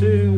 to